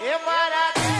એ મારા